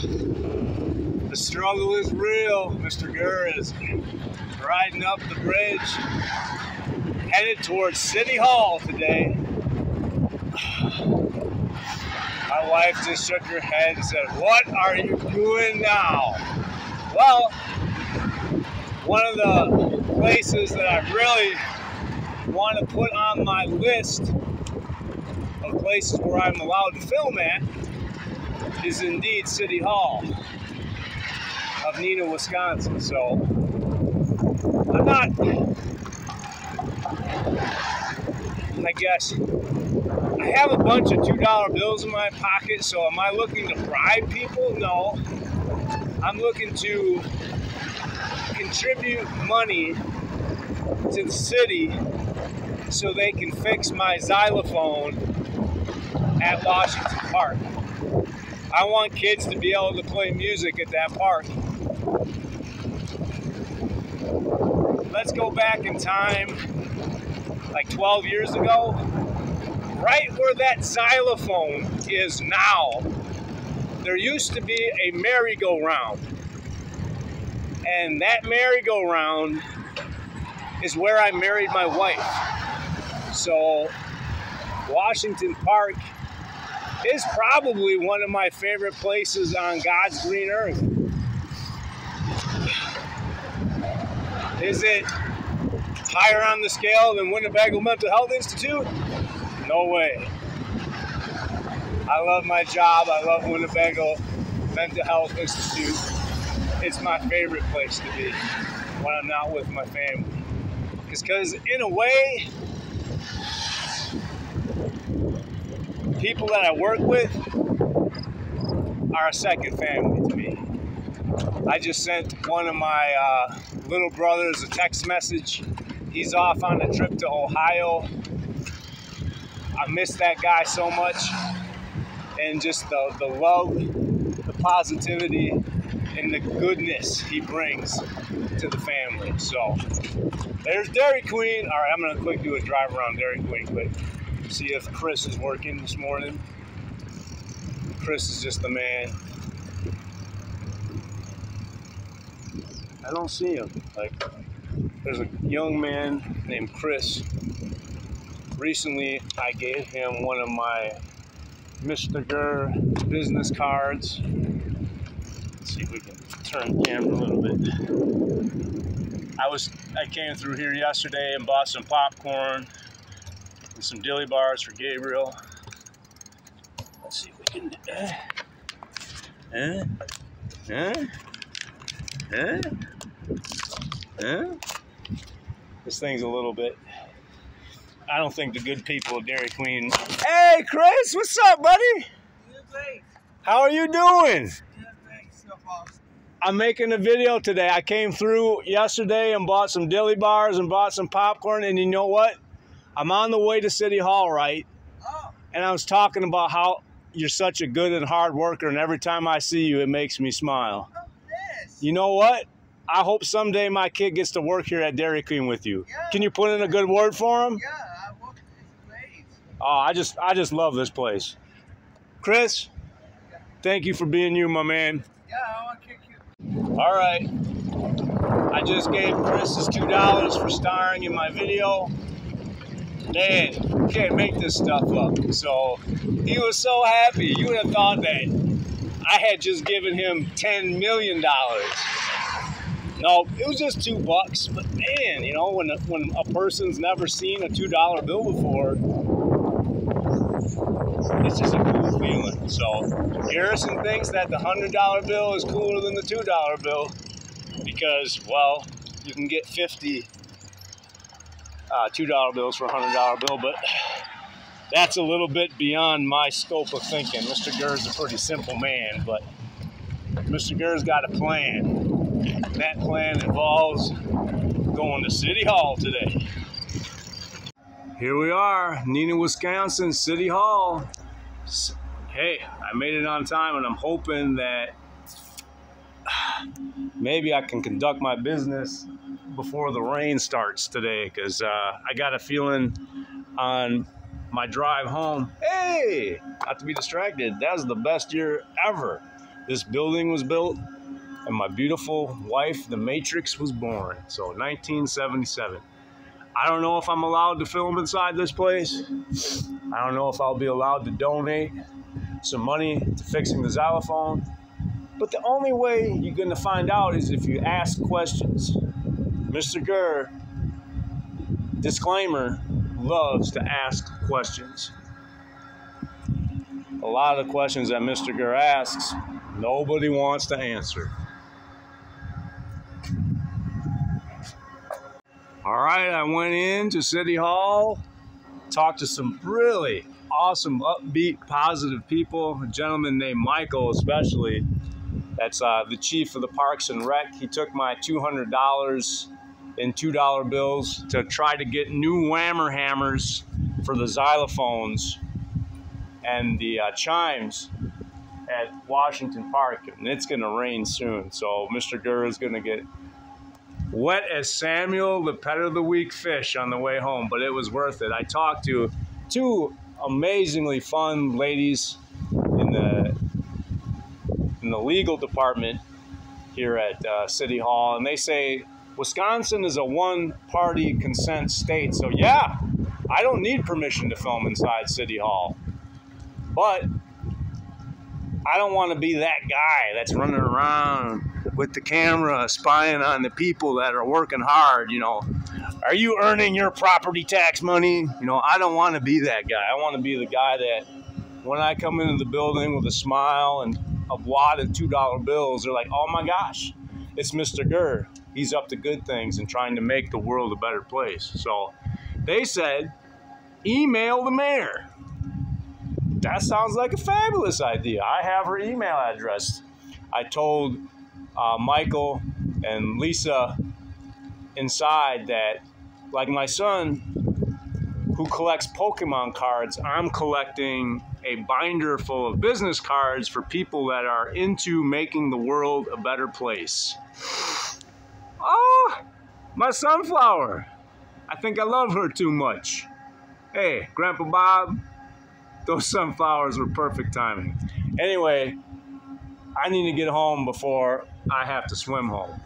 the struggle is real. Mr. Gurr is riding up the bridge, headed towards City Hall today. My wife just shook her head and said, What are you doing now? Well, one of the places that I really want to put on my list of places where I'm allowed to film at is indeed City Hall of Neenah, Wisconsin. So I'm not, I guess, I have a bunch of $2 bills in my pocket, so am I looking to bribe people? No. I'm looking to contribute money to the city so they can fix my xylophone at Washington Park. I want kids to be able to play music at that park. Let's go back in time like 12 years ago right where that xylophone is now, there used to be a merry-go-round. And that merry-go-round is where I married my wife. So, Washington Park is probably one of my favorite places on God's green earth. Is it higher on the scale than Winnebago Mental Health Institute? No way. I love my job. I love Winnebago Mental Health Institute. It's my favorite place to be when I'm not with my family. Because, in a way, people that I work with are a second family to me. I just sent one of my uh, little brothers a text message. He's off on a trip to Ohio I miss that guy so much. And just the, the love, the positivity, and the goodness he brings to the family. So there's Dairy Queen. All right, I'm gonna quick do a drive around Dairy Queen quick. See if Chris is working this morning. Chris is just the man. I don't see him. Like, there's a young man named Chris recently I gave him one of my Mr. Gurr business cards. Let's see if we can turn the camera a little bit. I was I came through here yesterday and bought some popcorn and some dilly bars for Gabriel. Let's see if we can uh, uh, uh, uh, uh. This thing's a little bit I don't think the good people of Dairy Queen. Hey, Chris, what's up, buddy? How are you doing? I'm making a video today. I came through yesterday and bought some dilly bars and bought some popcorn, and you know what? I'm on the way to City Hall, right? Oh. And I was talking about how you're such a good and hard worker, and every time I see you, it makes me smile. Oh, yes. You know what? I hope someday my kid gets to work here at Dairy Queen with you. Yeah. Can you put in a good word for him? Yeah. Oh, I just I just love this place. Chris, thank you for being you, my man. Yeah, I want to kick you. All right. I just gave Chris his two dollars for starring in my video. Man, you can't make this stuff up. So he was so happy. You would have thought that I had just given him ten million dollars. No, it was just two bucks. But man, you know, when when a person's never seen a two dollar bill before, it's just a cool feeling. So Garrison thinks that the hundred dollar bill is cooler than the two dollar bill because, well, you can get fifty uh, two dollar bills for a hundred dollar bill, but that's a little bit beyond my scope of thinking. Mr. Gurr's a pretty simple man, but Mr. Gurr's got a plan. That plan involves going to City Hall today. Here we are, Neenah, Wisconsin, City Hall. Hey, I made it on time and I'm hoping that maybe I can conduct my business before the rain starts today because uh, I got a feeling on my drive home. Hey, not to be distracted, that was the best year ever this building was built and my beautiful wife, the Matrix, was born. So 1977. I don't know if I'm allowed to film inside this place. I don't know if I'll be allowed to donate some money to fixing the xylophone. But the only way you're going to find out is if you ask questions. Mr. Gurr, disclaimer, loves to ask questions. A lot of the questions that Mr. Gurr asks, nobody wants to answer. All right, I went into City Hall, talked to some really awesome, upbeat, positive people. A gentleman named Michael, especially, that's uh, the chief of the Parks and Rec. He took my $200 in $2 bills to try to get new whammer hammers for the xylophones and the uh, chimes at Washington Park. And it's going to rain soon. So Mr. Gurr is going to get wet as Samuel, the pet of the week fish on the way home, but it was worth it. I talked to two amazingly fun ladies in the in the legal department here at uh, City Hall, and they say Wisconsin is a one-party consent state. So yeah, I don't need permission to film inside City Hall, but I don't want to be that guy that's running around with the camera spying on the people that are working hard, you know. Are you earning your property tax money? You know, I don't want to be that guy. I want to be the guy that when I come into the building with a smile and a wad of $2 bills, they're like, oh my gosh, it's Mr. Gurr. He's up to good things and trying to make the world a better place. So they said, email the mayor. That sounds like a fabulous idea. I have her email address. I told uh, Michael and Lisa inside that, like my son, who collects Pokemon cards, I'm collecting a binder full of business cards for people that are into making the world a better place. Oh, my sunflower. I think I love her too much. Hey, Grandpa Bob, those sunflowers were perfect timing. Anyway, I need to get home before I have to swim home.